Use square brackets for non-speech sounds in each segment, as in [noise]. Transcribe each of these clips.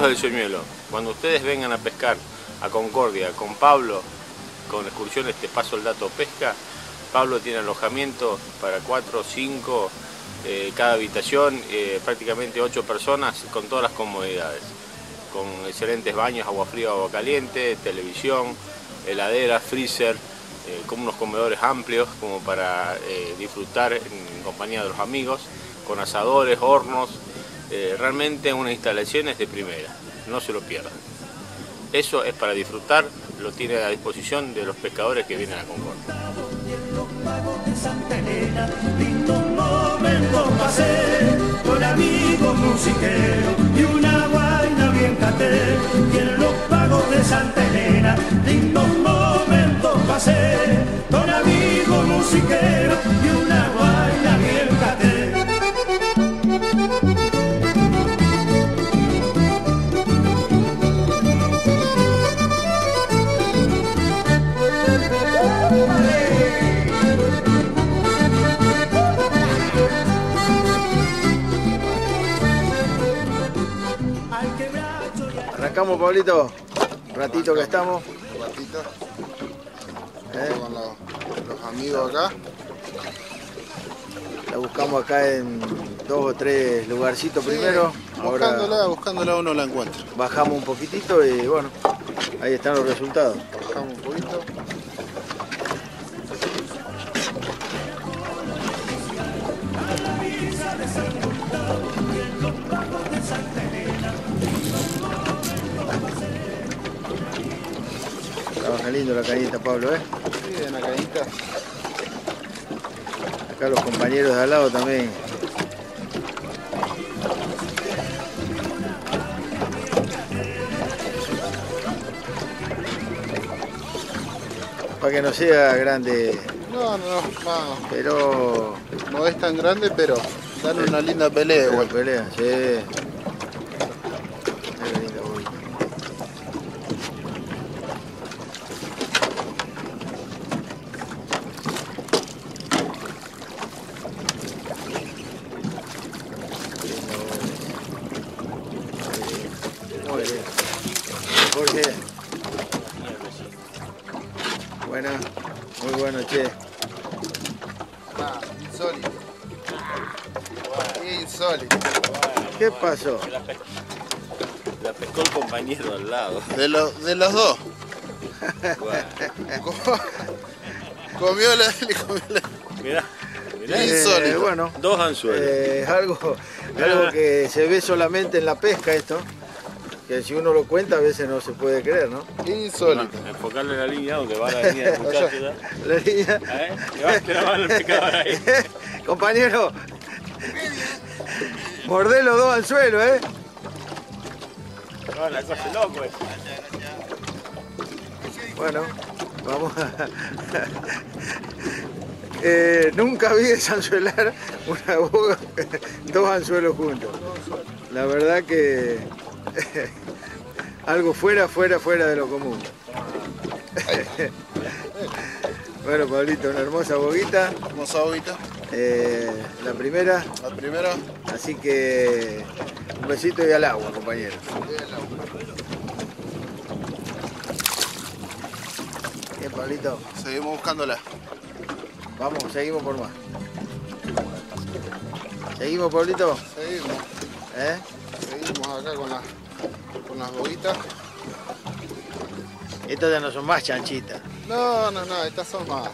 Del Señuelo, cuando ustedes vengan a pescar a Concordia con Pablo, con excursiones Te Paso el Dato Pesca, Pablo tiene alojamiento para 4 o 5 cada habitación, eh, prácticamente 8 personas con todas las comodidades, con excelentes baños, agua fría, agua caliente, televisión, heladera, freezer, eh, con unos comedores amplios como para eh, disfrutar en compañía de los amigos, con asadores, hornos, realmente unas instalaciones de primera, no se lo pierdan. Eso es para disfrutar, lo tiene a disposición de los pescadores que vienen a Concordia. una una ¿Arrancamos, Pablito? ratito que estamos. ratito. ¿Eh? Con los, amigos acá. La buscamos acá en dos o tres lugarcitos primero. Buscándola, buscándola uno la encuentra. Bajamos un poquitito y bueno, ahí están los resultados. Bajamos un poquito. Lindo la cañita, Pablo, ¿eh? Sí, en la cañita. Acá los compañeros de al lado también. Para que no sea grande. No, no, no. Pero. No es tan grande, pero dan una linda pelea igual. pelea, sí. Jorge. Buena, muy bueno, che. Ah, insólito. Insólito. ¿Qué pasó? La, pescó el compañero al lado. De, de los dos. comió la, comió la... Mirá. Eh, bueno, dos anzuelos. Eh, algo, algo que se ve solamente en la pesca esto que si uno lo cuenta a veces no se puede creer, ¿no? Insólito. enfocarle la línea donde va la línea de [laughs] muchacho. La línea. ¿Eh? Que va, el pescador ahí. [laughs] Compañero, mordé los dos anzuelos, ¿eh? No, la cosa es loco, eh. Bueno, vamos a... [laughs] Eh, nunca vi desanzuelar una boga, dos anzuelos juntos. La verdad que algo fuera, fuera, fuera de lo común. [laughs] bueno, Pablito, una hermosa boguita. Hermosa boguita. Eh, la primera. La primera. Así que un besito y al agua, compañero. Bien, Pablito. Seguimos buscándola. Vamos, seguimos por más. ¿Seguimos, Pablito? Seguimos. ¿Eh? Seguimos acá con, la, con las boguitas. Estas ya no son más chanchitas. No, no, no, estas son más.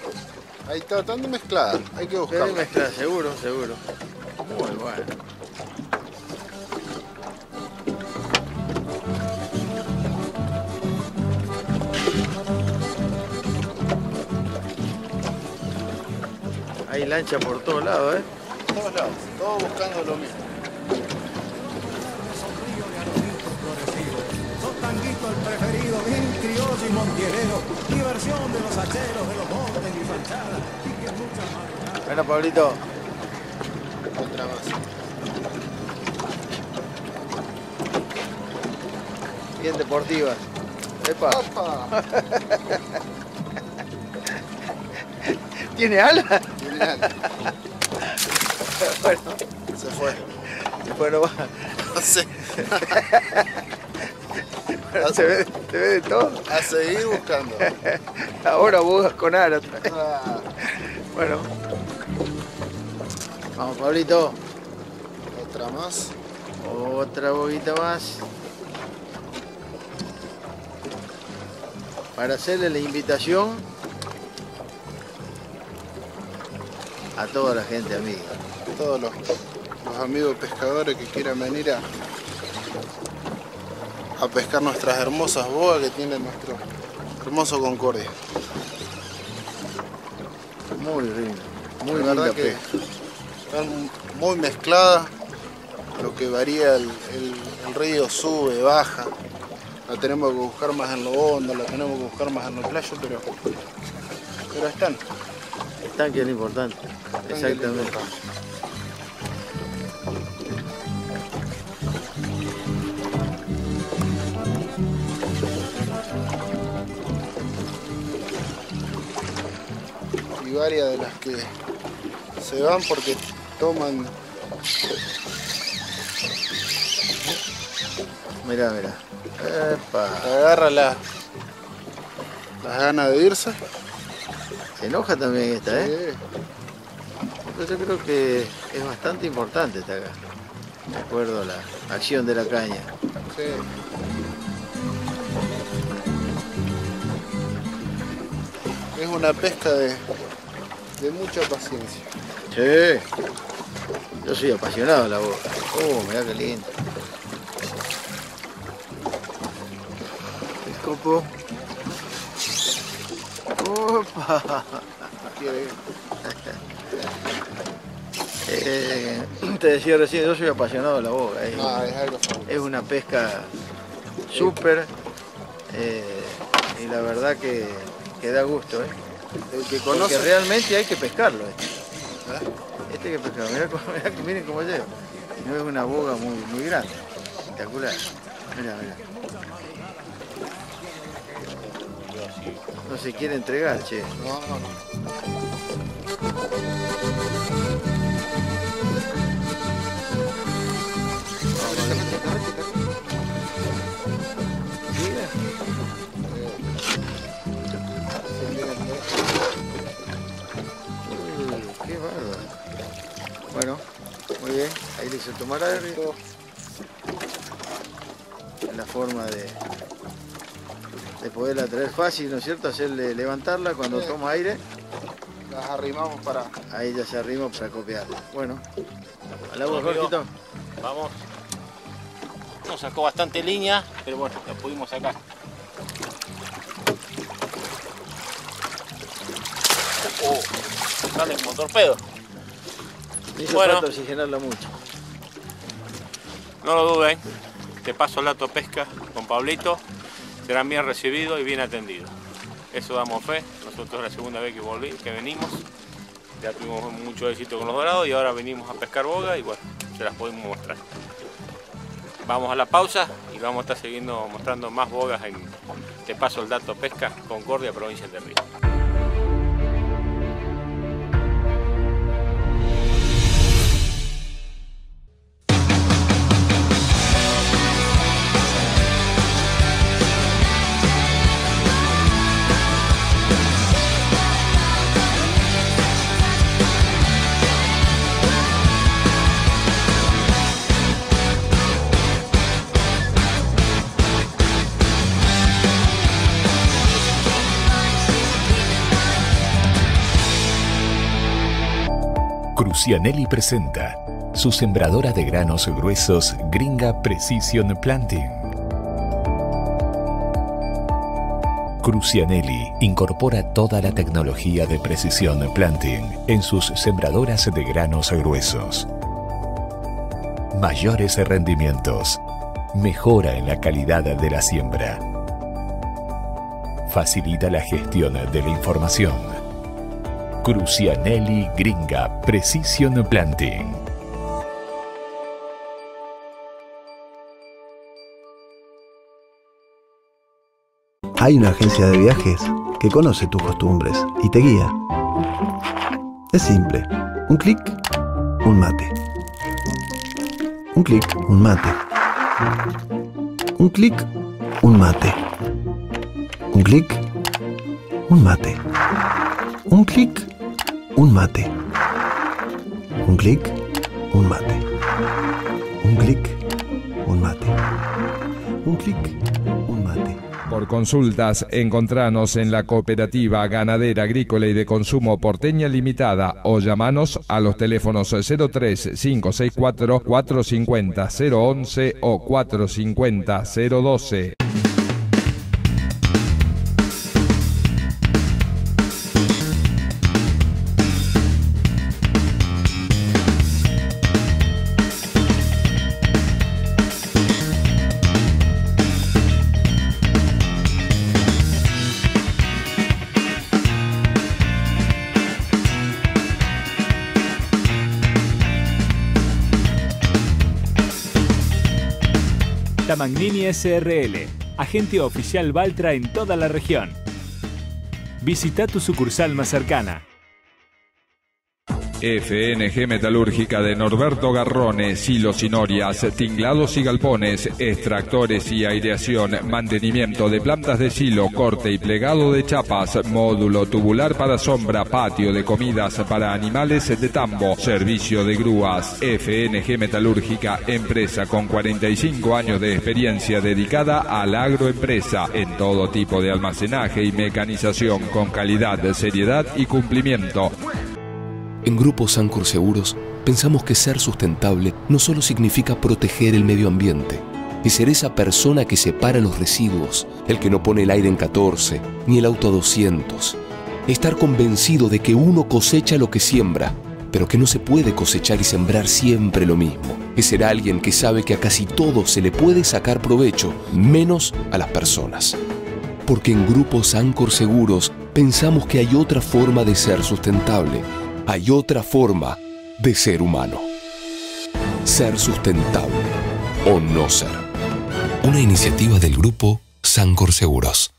Ahí está, están mezcladas, hay que buscar. mezcladas, seguro, seguro. Muy bueno. Hay lancha por todos lados, ¿eh? Todos lados, todos buscando lo mismo. Criollo y montierero, diversión de los hacheros, de los montes y fanchadas, y que muchas más. Bueno, Pablito. Otra más. Bien deportiva. Epa. Opa. [laughs] ¿Tiene alas? Tiene alas. [laughs] bueno, Se fue. bueno, va. No sé. [laughs] Se, ve, se ve de todo. A seguir buscando. [laughs] Ahora bogas con aras. Ah, Bueno. Vamos, Pablito. Otra más. Otra boguita más. Para hacerle la invitación a toda la gente amiga. Todos los, los amigos pescadores que quieran venir a, a pescar nuestras hermosas bogas que tiene nuestro hermoso Concordia. Muy lindo. Muy La linda que están muy mezcladas, lo que varía el, el- el río sube, baja. La tenemos que buscar más en lo hondo, la tenemos que buscar más en lo playo, pero, pero están. Están que es lo importante. están Exactamente. Y varias de las que se van porque toman Mirá, mirá. Epa. agarra la, las ganas de irse. Se enoja también esta, ¿eh? Pero yo creo que es bastante importante esta acá. De acuerdo a la acción de la caña. Sí. Es una pesca de, de mucha paciencia. Sí. Yo soy apasionado de la boca. Oh, mirá qué lindo. El copo. Opa. Eh, te decía recién, yo soy apasionado de la boga. Es, No, es algo es una pesca súper eh, y la verdad que, que da gusto. ¿eh? El que Porque conoce. realmente hay que pescarlo. Este, ¿eh? este hay que pescarlo. Mirá, [laughs] mirá miren cómo lleva. No es una boga muy, muy grande. Espectacular. Mirá, mirá. No se quiere entregar, che. No, no. Mira. Ahí le hizo tomar aire. La forma de, de poderla traer fácil, ¿no es cierto? Hacerle levantarla cuando Sí. toma aire, Las arrimamos para. ahí ya se arrima para copiarla. Bueno, al agua. Jorgito. Vamos. Nos sacó bastante línea, pero bueno, la pudimos sacar. Oh, sale como torpedo. Hizo Bueno. falta oxigenarla mucho. No lo duden, te paso el dato pesca con Pablito, serán bien recibidos y bien atendidos. Eso damos fe, nosotros la segunda vez que, volví, que venimos, ya tuvimos mucho éxito con los dorados y ahora venimos a pescar boga y bueno, se las podemos mostrar. Vamos a la pausa y vamos a estar siguiendo mostrando más bogas en Te paso el dato pesca, Concordia, provincia de Río. Crucianelli presenta su sembradora de granos gruesos Gringa Precision Planting. Crucianelli incorpora toda la tecnología de Precision Planting en sus sembradoras de granos gruesos. Mayores rendimientos. Mejora en la calidad de la siembra. Facilita la gestión de la información. Crucianelli Gringa Precision Planting. Hay una agencia de viajes que conoce tus costumbres y te guía. Es simple. Un clic, un mate. Un clic, un mate. Un clic, un mate. Un clic, un mate. Un clic, un mate. Un clic, un mate. Un clic, un mate. Un clic, un mate. Por consultas, encontranos en la Cooperativa Ganadera Agrícola y de Consumo Porteña Limitada o llamanos a los teléfonos 03 564 450 011 o 450 012. SRL, agente oficial Valtra en toda la región. Visita tu sucursal más cercana. FNG Metalúrgica de Norberto Garrone, silos y norias, tinglados y galpones, extractores y aireación, mantenimiento de plantas de silo, corte y plegado de chapas, módulo tubular para sombra, patio de comidas para animales de tambo, servicio de grúas. FNG Metalúrgica, empresa con 45 años de experiencia dedicada a la agroempresa en todo tipo de almacenaje y mecanización con calidad, seriedad y cumplimiento. En Grupo Sancor Seguros pensamos que ser sustentable no solo significa proteger el medio ambiente, y ser esa persona que separa los residuos, el que no pone el aire en 14, ni el auto a 200. Estar convencido de que uno cosecha lo que siembra, pero que no se puede cosechar y sembrar siempre lo mismo. Es ser alguien que sabe que a casi todo se le puede sacar provecho, menos a las personas. Porque en Grupo Sancor Seguros pensamos que hay otra forma de ser sustentable hay otra forma de ser humano. Ser sustentable o no ser. Una iniciativa del grupo Sancor Seguros.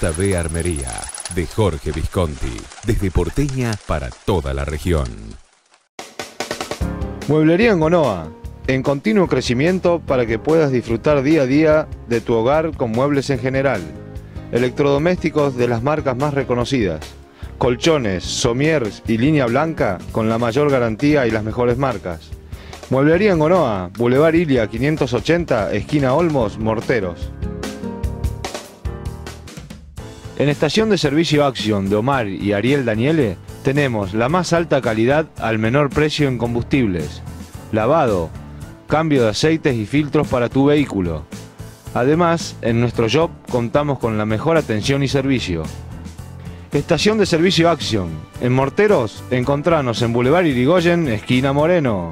JB Armería, de Jorge Visconti, desde Porteña para toda la región. Mueblería en Gonoa, en continuo crecimiento para que puedas disfrutar día a día de tu hogar con muebles en general. Electrodomésticos de las marcas más reconocidas. Colchones, somiers y línea blanca con la mayor garantía y las mejores marcas. Mueblería en Gonoa, Boulevard Ilia 580, esquina Olmos, Morteros. En estación de servicio Action de Omar y Ariel Daniele tenemos la más alta calidad al menor precio en combustibles, lavado, cambio de aceites y filtros para tu vehículo. Además, en nuestro shop contamos con la mejor atención y servicio. Estación de servicio Action. En Morteros, encontranos en Boulevard Irigoyen, esquina Moreno.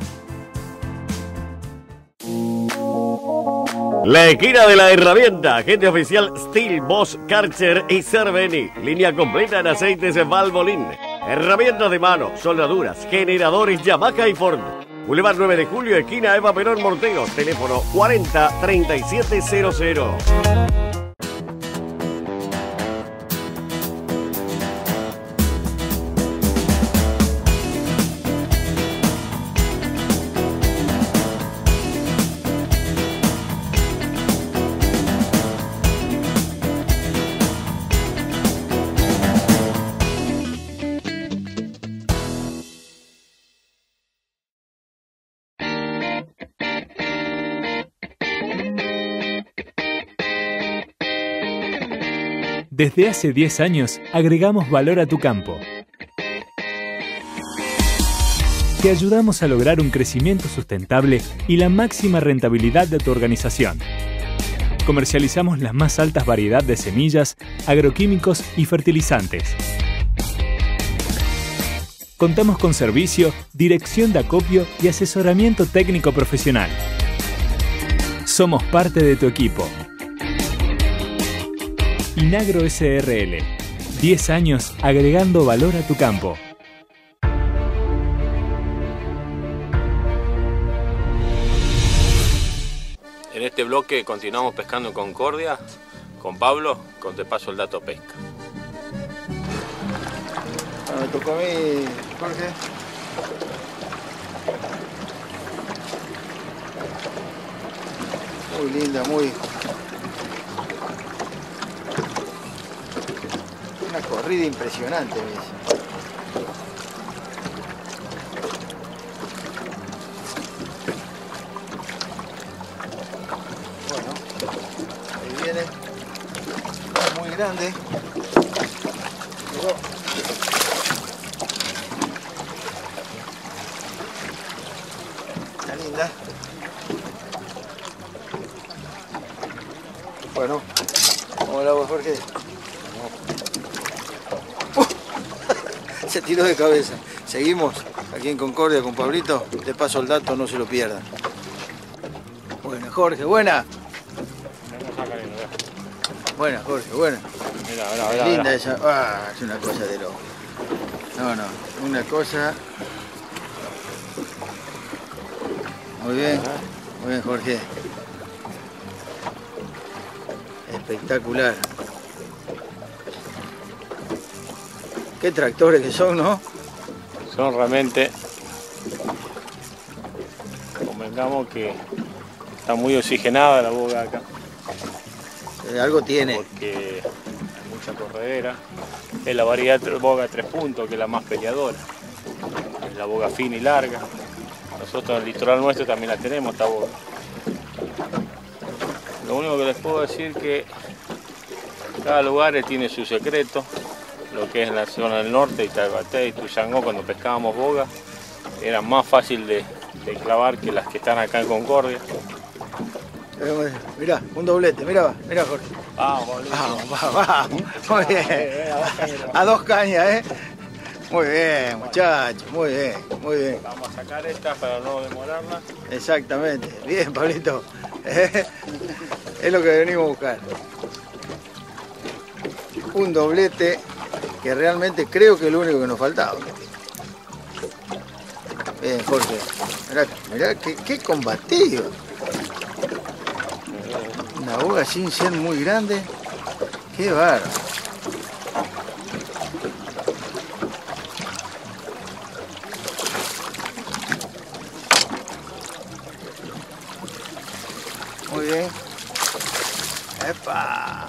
La esquina de la herramienta, agente oficial Steel, Boss, Karcher y Cerveni. Línea completa en aceites Valvoline. Herramientas de mano, soldaduras, generadores Yamaha y Ford. Boulevard 9 de Julio, esquina Eva Perón Morteros. Teléfono 40 3700. Desde hace 10 años agregamos valor a tu campo. Te ayudamos a lograr un crecimiento sustentable y la máxima rentabilidad de tu organización. Comercializamos la más altas variedad de semillas, agroquímicos y fertilizantes. Contamos con servicio, dirección de acopio y asesoramiento técnico profesional. Somos parte de tu equipo. Inagro SRL. 10 años agregando valor a tu campo. En este bloque continuamos pescando en Concordia con Pablo, con Te Paso el Dato Pesca. Ah, me tocó a mí, Jorge. Muy linda, muy... Una corrida impresionante, ¿ves? Bueno, ahí viene. Muy grande. Llegó. Está linda. Bueno, ¿cómo la hago, Jorge? Uh, Se tiró de cabeza. Seguimos aquí en Concordia con Pablito. De paso el dato, no se lo pierdan. Buena, Jorge, buena. Buena, Jorge, buena. Linda esa. Ah, es una cosa de loco. No, no, una cosa. Muy bien, muy bien, Jorge. Espectacular. Qué tractores que son, ¿no? Son realmente, convengamos que está muy oxigenada la boga acá, Eh, algo tiene. porque hay mucha corredera. Es la variedad de boga tres puntos, que es la más peleadora. Es la boga fina y larga. Nosotros en el litoral nuestro también la tenemos, esta boga. Lo único que les puedo decir que cada lugar tiene su secreto. Lo que es en la zona del norte, Itabaté y Tuyangó, cuando pescábamos boga, era más fácil de, de clavar que las que están acá en Concordia. Eh, Mirá, un doblete, mirá, mirá, Jorge. Vamos. Vamos, vamos, vamos. Muy bien. A dos cañas, ¿eh? Muy bien, muchachos, muy bien, muy bien. Vamos a sacar esta para no demorarla. Exactamente. Bien, Pablito. Es lo que venimos a buscar. Un doblete que realmente creo que es lo único que nos faltaba. Bien, Jorge. Mirá, mirá qué, combatido. Una boga sin ser muy grande. Qué bárbaro. Muy bien. ¡Epa!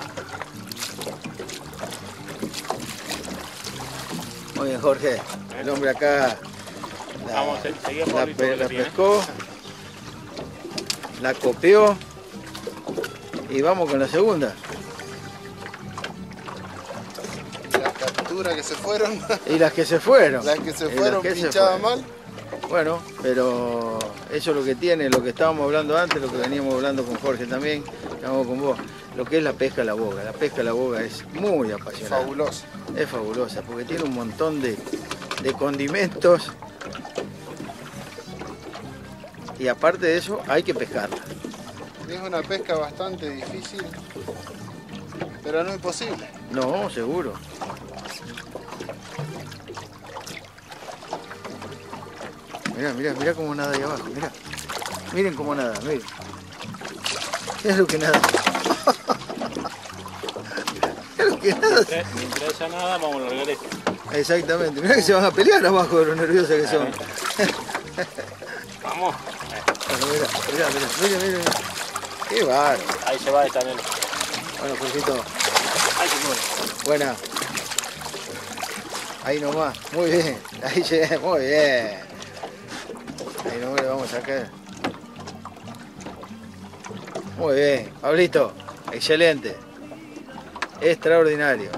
Muy bien, Jorge. El hombre acá la, Vamos, seguía la pe- pescó, la copió y vamos con la segunda. Las capturas que se fueron, [laughs] Y las que se fueron. las que se fueron que se pinchaban fueron. mal. Bueno, pero eso es lo que tiene, lo que estábamos hablando antes, lo que veníamos hablando con Jorge también, estamos con vos, lo que es la pesca a la boga. La pesca a la boga es muy apasionante. Fabuloso. Es fabulosa porque tiene un montón de, de condimentos y aparte de eso hay que pescarla. Es una pesca bastante difícil, pero no imposible. No, seguro. Mirá, mirá, mirá cómo nada ahí abajo, mirá. Miren cómo nada, miren. Es lo que nada. [laughs] Es lo que nada. No interesa nada, vamos a largar esto. Exactamente. Mirá que se van a pelear abajo de lo nerviosos que son. Vamos. Bueno, mirá, mirá, mirá, mirá. mirá. Qué bárbaro. Ahí se va esta nena. Bueno, Jorgito. Ahí se pone. Buena. Ahí nomás. Muy bien. Ahí llegué. Muy bien. Ahí nomás le vamos a sacar. Muy bien. Pablito. Excelente. Extraordinario.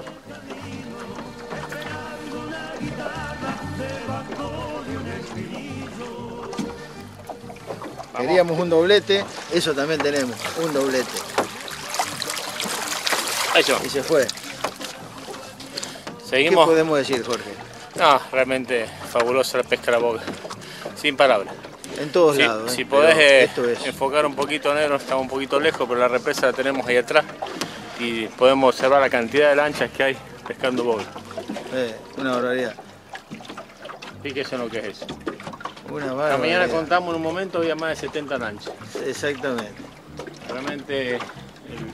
Queríamos un doblete, eso también tenemos, un doblete. Va. Y se fue. Seguimos. ¿Qué podemos decir, Jorge? No, realmente fabulosa la pesca a la boca. Sin palabras. En todos lados. ¿eh? Si Pero podés eh, es. enfocar un poquito negro, estamos un poquito lejos, pero la represa la tenemos ahí atrás y podemos observar la cantidad de lanchas que hay pescando boga. eh, una barbaridad. Fíjese en lo que es eso. Una La barbaridad. mañana contamos en un momento, había más de 70 lanchas. Exactamente. Realmente el,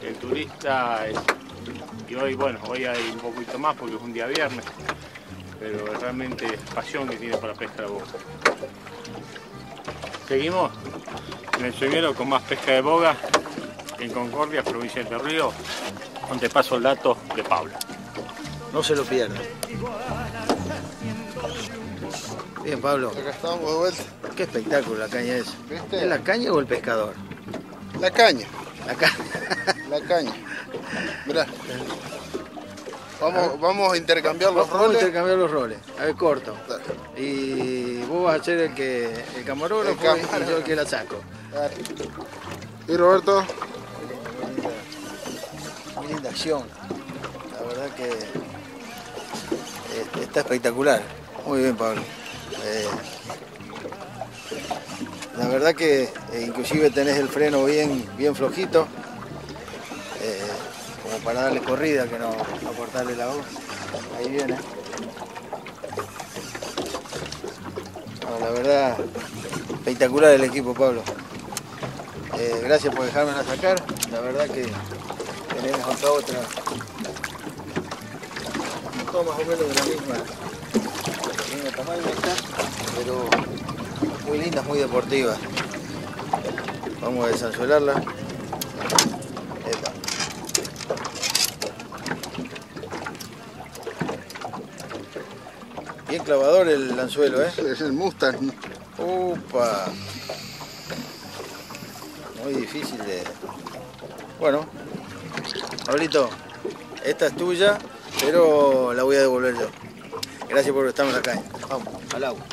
el turista es, y hoy, bueno, hoy hay un poquito más porque es un día viernes, pero realmente es pasión que tiene para la pesca de boga. Seguimos en el señuelo con más pesca de boga en Concordia, provincia de Ríos, donde paso el dato de Pablo. No se lo pierdan. Bien, Pablo. Acá estamos de vuelta. Qué espectáculo la caña es. ¿Viste? ¿Es la caña o el pescador? La caña. La caña. [laughs] La caña. Mirá. Vamos, vamos a intercambiar los Vamos a roles. intercambiar los roles. A ver, corto. Y vos vas a ser el que el camarógrafo El y camarógrafo. yo el que la saco. Dale. Y Roberto, Muy linda acción. La verdad que eh, está espectacular. Muy bien, Pablo. Eh, la verdad que eh, inclusive tenés el freno bien, bien flojito. eh, como para darle corrida, que no, no cortarle la voz. Ahí viene. La verdad, espectacular el equipo, Pablo. Eh, gracias por dejarme sacar. La verdad que tenemos acá otra. Todo más o menos de la misma, del mismo tamaño pero muy lindas, muy deportivas. Vamos a desanzuelarla. Epa. Bien clavador el anzuelo, ¿eh? es el Mustang. Upa. Muy difícil de. Bueno, Pablito, esta es tuya, pero la voy a devolver yo. Gracias por estar en la caña. Vamos, al agua.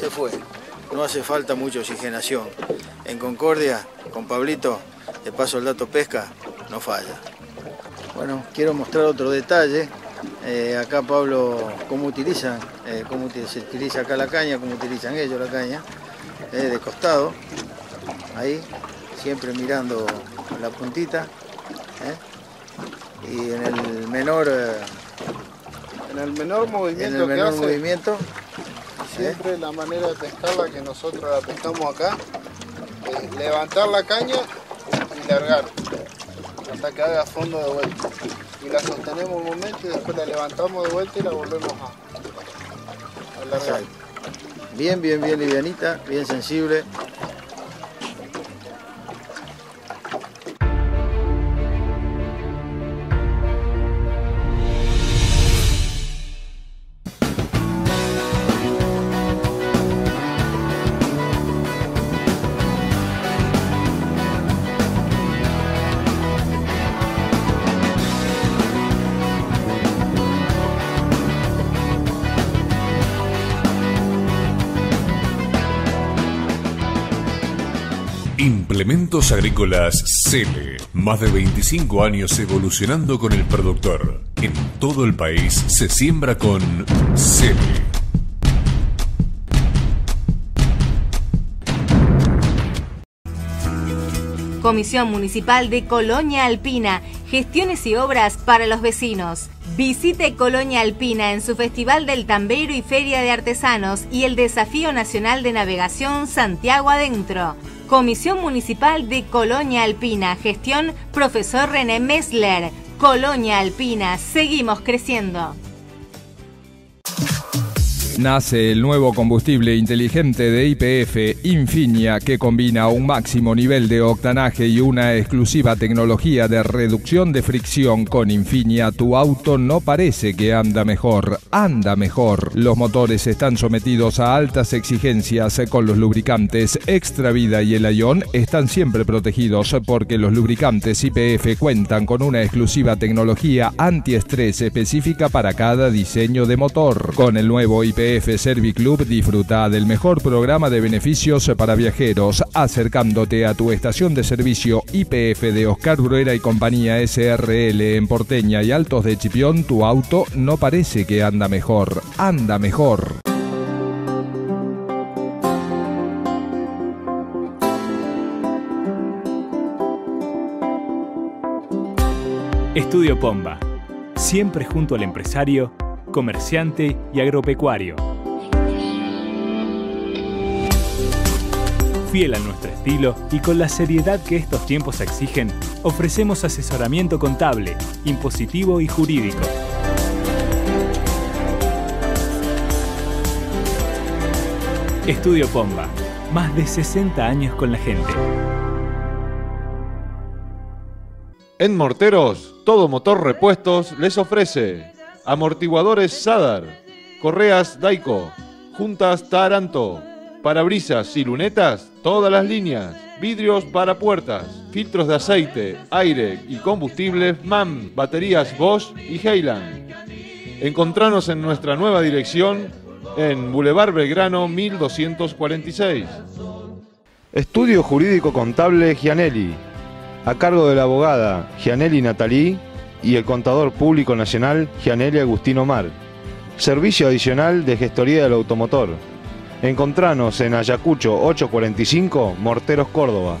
Se fue. No hace falta mucha oxigenación. En Concordia, con Pablito, de paso el dato pesca, no falla. Bueno, quiero mostrar otro detalle. Eh, acá Pablo, cómo utilizan, eh, cómo se utiliza acá la caña, cómo utilizan ellos la caña, eh, de costado, ahí, siempre mirando la puntita, eh, y en el menor, En el menor en movimiento que hace, movimiento, siempre la manera de pescarla que nosotros la pescamos acá, es levantar la caña y largar hasta que haga fondo de vuelta. Y la sostenemos un momento y después la levantamos de vuelta y la volvemos a, a largar. Bien, bien, bien livianita, bien sensible. Agrícolas Cele. Más de 25 años evolucionando con el productor. En todo el país se siembra con Cele. Comisión Municipal de Colonia Alpina, gestiones y obras para los vecinos. Visite Colonia Alpina en su Festival del Tambero y Feria de Artesanos y el Desafío Nacional de Navegación Santiago Adentro. Comisión Municipal de Colonia Alpina, gestión Profesor René Messler. Colonia Alpina, seguimos creciendo. Nace el nuevo combustible inteligente de IPF Infinia que combina un máximo nivel de octanaje y una exclusiva tecnología de reducción de fricción. Con Infinia tu auto no parece que anda mejor, anda mejor. Los motores están sometidos a altas exigencias con los lubricantes Extra Vida y el Ion están siempre protegidos porque los lubricantes IPF cuentan con una exclusiva tecnología antiestrés específica para cada diseño de motor. Con el nuevo IPF YPF Serviclub disfruta del mejor programa de beneficios para viajeros, acercándote a tu estación de servicio YPF de Oscar Bruera y compañía SRL en Porteña y Altos de Chipión. Tu auto no parece que anda mejor, anda mejor. Estudio Pomba, siempre junto al empresario, comerciante y agropecuario. Fiel a nuestro estilo y con la seriedad que estos tiempos exigen, ofrecemos asesoramiento contable, impositivo y jurídico. Estudio Pomba, más de 60 años con la gente. En Morteros, todo motor repuestos les ofrece amortiguadores Sadar, correas Daiko, juntas Taranto, parabrisas y lunetas, todas las líneas, vidrios para puertas, filtros de aceite, aire y combustibles MAM, baterías Bosch y Heyland. Encontranos en nuestra nueva dirección en Boulevard Belgrano 1246. Estudio Jurídico Contable Gianelli a cargo de la abogada Gianelli Natalí y el contador público nacional Gianelli Agustino Mar. Servicio adicional de gestoría del automotor. Encontranos en Ayacucho 845, Morteros, Córdoba.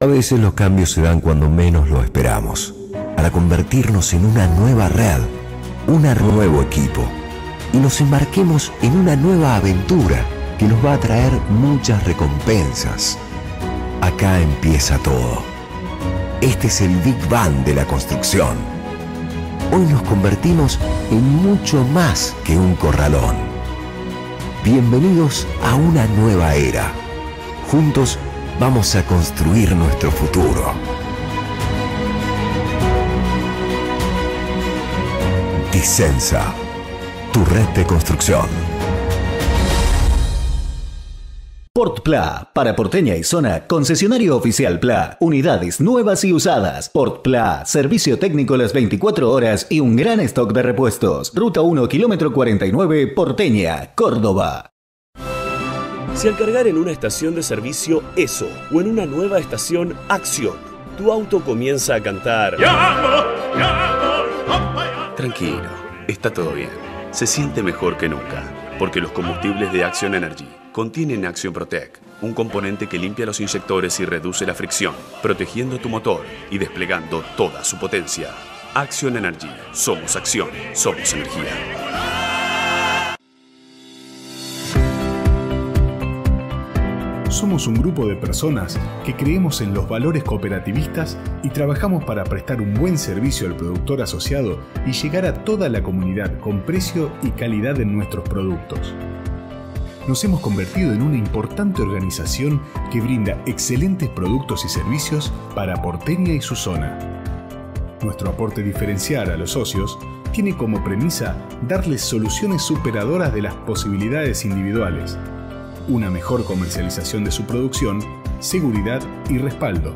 A veces los cambios se dan cuando menos lo esperamos, para convertirnos en una nueva red, un nuevo equipo, y nos embarquemos en una nueva aventura que nos va a traer muchas recompensas. Acá empieza todo este es el Big Bang de la construcción. Hoy nos convertimos en mucho más que un corralón. Bienvenidos a una nueva era. Juntos vamos a construir nuestro futuro. Dicenza, tu red de construcción. PortPla, para Porteña y Zona, concesionario oficial PLA, unidades nuevas y usadas. PortPla, servicio técnico las 24 horas y un gran stock de repuestos. Ruta 1, kilómetro 49, Porteña, Córdoba. Si al cargar en una estación de servicio ESO o en una nueva estación Acción, tu auto comienza a cantar. Tranquilo, está todo bien. Se siente mejor que nunca, porque los combustibles de Action Energy contienen Action Protect, un componente que limpia los inyectores y reduce la fricción, protegiendo tu motor y desplegando toda su potencia. Action Energy. Somos acción, somos energía. Somos un grupo de personas que creemos en los valores cooperativistas y trabajamos para prestar un buen servicio al productor asociado y llegar a toda la comunidad con precio y calidad en nuestros productos nos hemos convertido en una importante organización que brinda excelentes productos y servicios para Porteña y su zona. Nuestro aporte diferencial a los socios tiene como premisa darles soluciones superadoras de las posibilidades individuales, una mejor comercialización de su producción, seguridad y respaldo,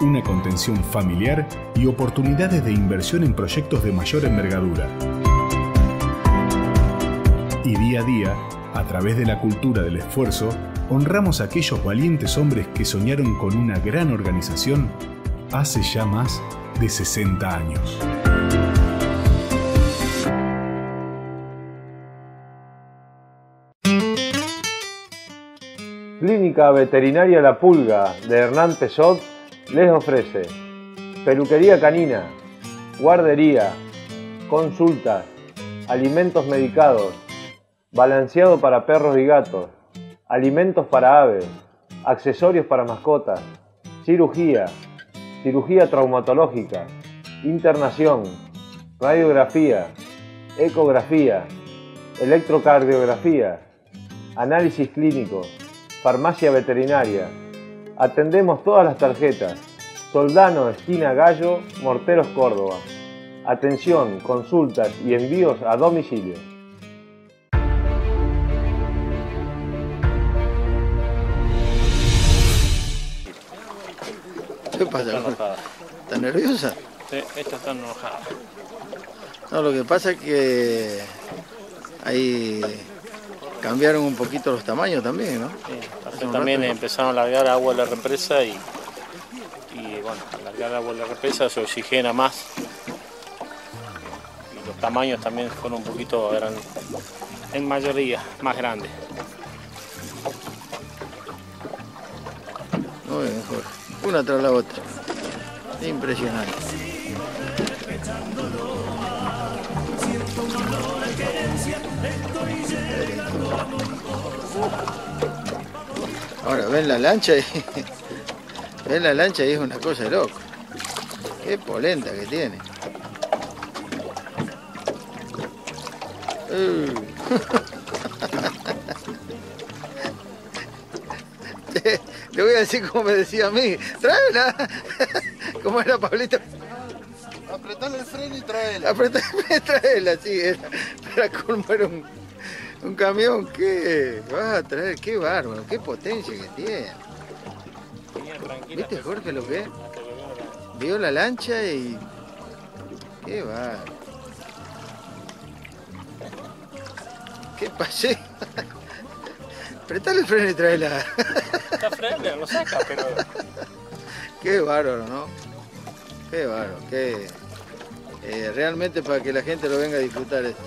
una contención familiar y oportunidades de inversión en proyectos de mayor envergadura. Y día a día, a través de la cultura del esfuerzo, honramos a aquellos valientes hombres que soñaron con una gran organización hace ya más de 60 años. Clínica Veterinaria La Pulga de Hernán Pesot les ofrece peluquería canina, guardería, consultas, alimentos medicados, balanceado para perros y gatos, alimentos para aves, accesorios para mascotas, cirugía, cirugía traumatológica, internación, radiografía, ecografía, electrocardiografía, análisis clínico, farmacia veterinaria. Atendemos todas las tarjetas. Soldano, esquina Gallo, Morteros, Córdoba. Atención, consultas y envíos a domicilio. ¿Qué pasa? ¿Está nerviosa? Sí, esta está enojada. No, lo que pasa es que hay cambiaron un poquito los tamaños también, ¿no? Entonces también empezaron a largar agua de la represa y, y bueno, al largar agua de la represa se oxigena más. Y los tamaños también fueron un poquito, eran en mayoría más grandes. Muy bien, Jorge. Una tras la otra. Impresionante. Ahora ven la lancha y [laughs] ven la lancha y es una cosa de loco. Qué polenta que tiene. Uh. [laughs] decir como me decía a mí. Tráela. [laughs] ¿Cómo era Pablito? Apretale el freno y tráela. Apretame, [laughs] tráela, sí. Era, para colmar un, un camión. ¿Qué vas a traer? Qué bárbaro, qué potencia que tiene. ¿Viste, Jorge, lo que es? Vio la lancha y... Qué bárbaro. ¿Qué pasé? [laughs] Apretale el freno y tráela. Está lo saca, pero Qué bárbaro, ¿no? Qué bárbaro, qué... eh, realmente para que la gente lo venga a disfrutar esto.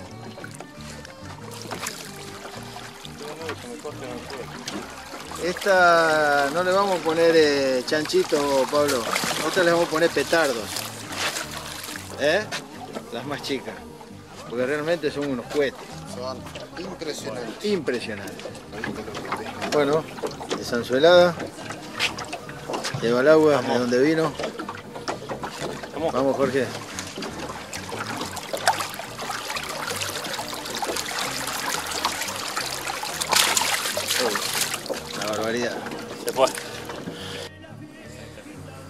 Esta no le vamos a poner eh, chanchito, Pablo. Nosotros le vamos a poner petardos. ¿Eh? Las más chicas. Porque realmente son unos cohetes. Son impresionantes. Impresionantes. Bueno, desanzuelada. Lleva el agua de donde vino. Vamos, Jorge. La barbaridad. se fue.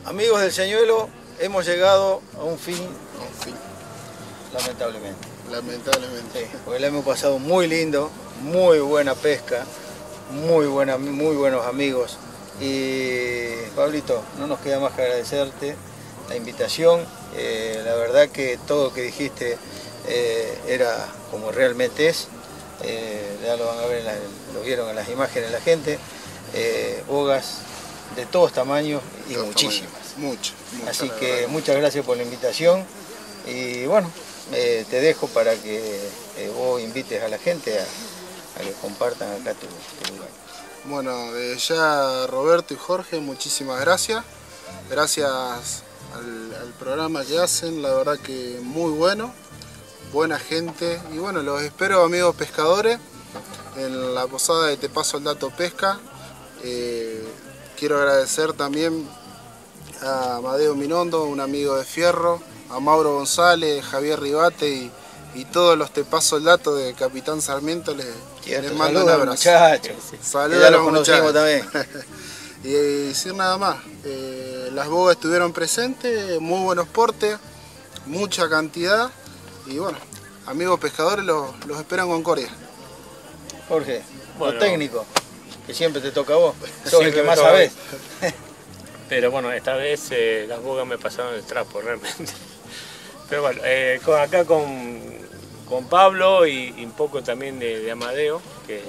Amigos del señuelo, hemos llegado a un fin. Lamentablemente. Lamentablemente. Porque la hemos pasado muy lindo, muy buena pesca, muy, buena, muy buenos amigos. Y Pablito, no nos queda más que agradecerte la invitación. Eh, la verdad que todo lo que dijiste eh, era como realmente es. Eh, ya lo van a ver, en la- lo vieron en las imágenes la gente. Bogas de todos tamaños y Todos muchísimas. Mucho. mucho, Así que verdad. muchas gracias por la invitación y bueno, te dejo para que vos invites a la gente a, a que compartan acá tu, lugar. Bueno, de ya Roberto y Jorge, muchísimas gracias. Gracias al, al programa que hacen, la verdad que muy bueno, buena gente. Y bueno, los espero amigos pescadores en la posada de Te Paso el Dato Pesca. Eh, quiero agradecer también a Amadeo Minondo, un amigo de Fierro, a Mauro González, Javier Ribate y, y todos los Te Paso el Dato de Capitán Sarmiento. Les, les mando un saludos, abrazo. muchachos. Saludos Ya a los muchachos. [laughs] y decir nada más, eh, las bogas estuvieron presentes, muy buenos portes, mucha cantidad y bueno, amigos pescadores los, los esperan con Concordia. Jorge, Bueno. lo técnico, que siempre te toca a vos, [laughs] sos el que más sabés. Pero bueno, esta vez eh, las bogas me pasaron el trapo realmente. [laughs] Pero bueno, eh, con- acá con, con Pablo y, un poco también de, de Amadeo, que eh,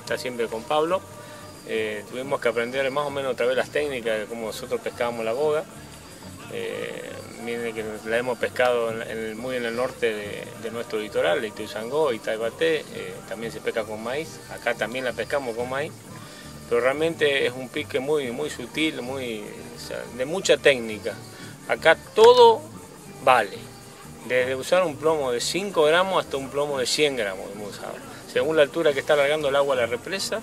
está siempre con Pablo, eh, tuvimos que aprender más o menos otra vez las técnicas de cómo nosotros pescábamos la boga. Eh, miren que la hemos pescado muy en el norte de, nuestro litoral, de Ituizangó y Taibaté, eh, también se pesca con maíz, acá también la pescamos con maíz pero realmente es un pique muy, muy sutil, muy, de mucha técnica. Acá todo vale, desde usar un plomo de 5 gramos hasta un plomo de 100 gramos hemos usado. Según la altura que está largando el agua la represa,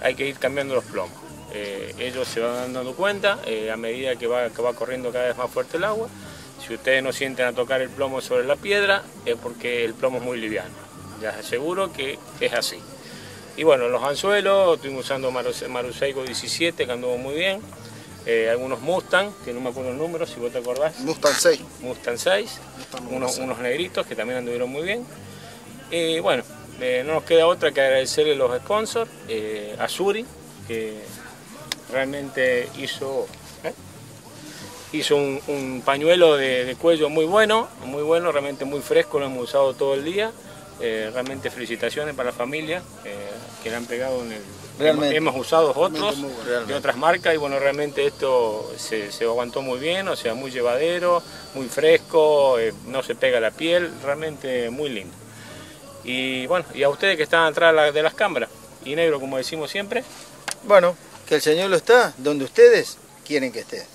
hay que ir cambiando los plomos. Eh, ellos se van dando cuenta eh, a medida que va, que va corriendo cada vez más fuerte el agua. Si ustedes no sienten a tocar el plomo sobre la piedra, es porque el plomo es muy liviano. Les aseguro que es así. Y bueno, los anzuelos, estuvimos usando Maruse- Maruseigo 17, que anduvo muy bien. Eh, algunos Mustang, que no me acuerdo el número, si vos te acordás. Mustang 6. Mustang 6. Unos, unos negritos que también anduvieron muy bien. Y bueno, eh, no nos queda otra que agradecerle a los sponsors, eh, a Suri, que realmente hizo, ¿eh? hizo un, un pañuelo de, de cuello muy bueno, muy bueno, realmente muy fresco, lo hemos usado todo el día. eh, realmente felicitaciones para la familia eh, que le han pegado en el... Realmente. Hemos usado otros bueno. de otras marcas y bueno, realmente esto se, se aguantó muy bien, o sea, muy llevadero, muy fresco, eh, no se pega la piel, realmente muy lindo. Y bueno, y a ustedes que están atrás de las cámaras, y negro como decimos siempre, Bueno, que el señor lo está donde ustedes quieren que esté.